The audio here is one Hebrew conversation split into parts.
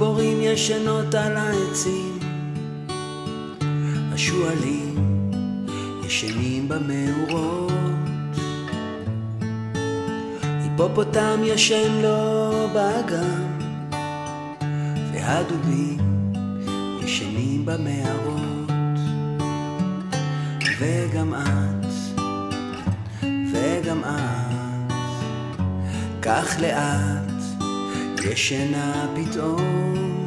ישנות על העצים, השועלים ישנים במאורות, היפופוטם ישן לו באגם, והדובים ישנים במערות, וגם את, וגם את, כך לאט ישנה פתאום,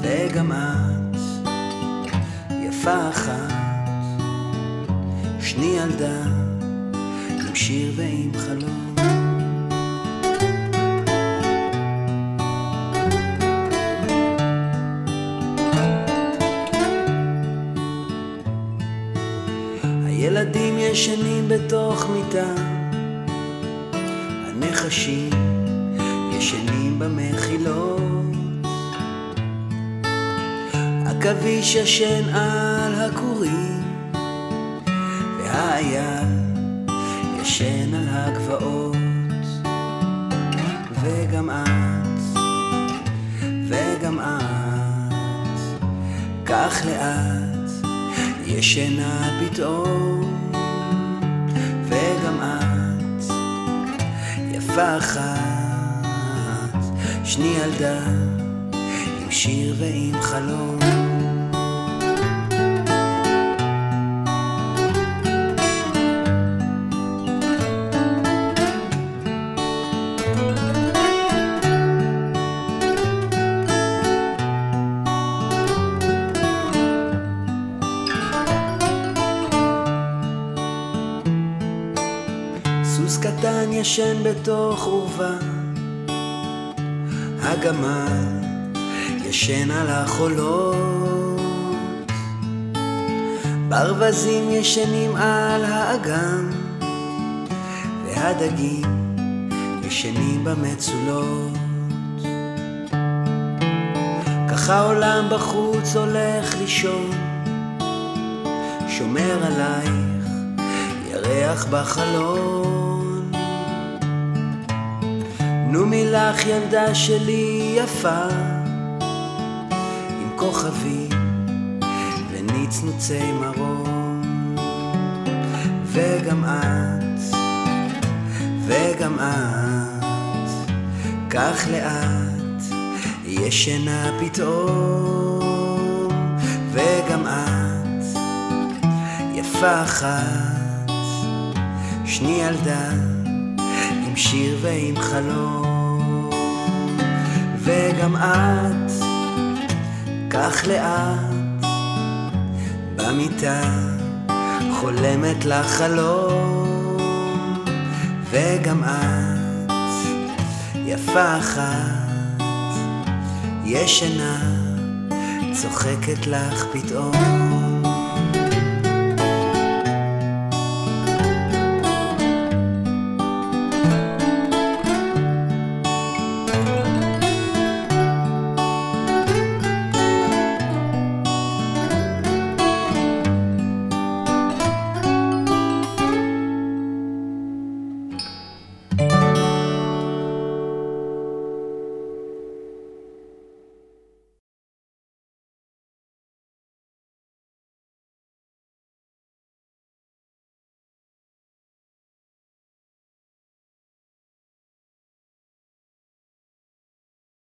וגם את, יפה אחת, שני ילדה, עם שיר ועם חלום. הילדים ישנים בתוך מיטה, הנחשים ישנים במחילות, עכביש ישן על הכורים, והאייל ישן על הגבעות, וגם את, וגם את, כך לאט ישנה פתאום, וגם את, יפה אחת, שני ילדה, עם שיר ועם חלום. סוס ישן בתוך אורווה, הגמל ישן על החולות, ברווזים ישנים על האגם, והדגים ישנים במצולות. כך העולם בחוץ הולך לישון, שומר עלייך ירח בחלון. נומי לך ילדה שלי יפה, עם כוכבים ונצנוצי מרום. וגם את, וגם את, כך לאט ישנה פתאום. וגם את, יפה אחת, שני ילדה, שיר ועם חלום. וגם את, כך לאט, במיטה, חולמת לחלום. וגם את, יפה אחת, ישנה, צוחקת לך פתאום.